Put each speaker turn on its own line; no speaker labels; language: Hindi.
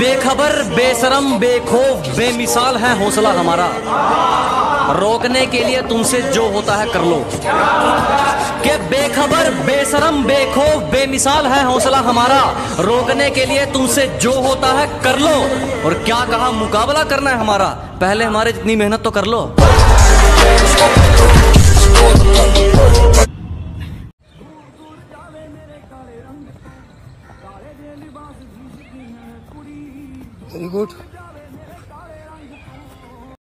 बेखबर बेशरम बेखौफ, बेमिसाल है हौसला हमारा। रोकने के लिए तुमसे जो होता है कर लो। के बेखबर बेशरम बेखौफ, बेमिसाल है हौसला हमारा। रोकने के लिए तुमसे जो होता है कर लो। और क्या कहा, मुकाबला करना है हमारा। पहले हमारे जितनी मेहनत तो कर लो।
very good.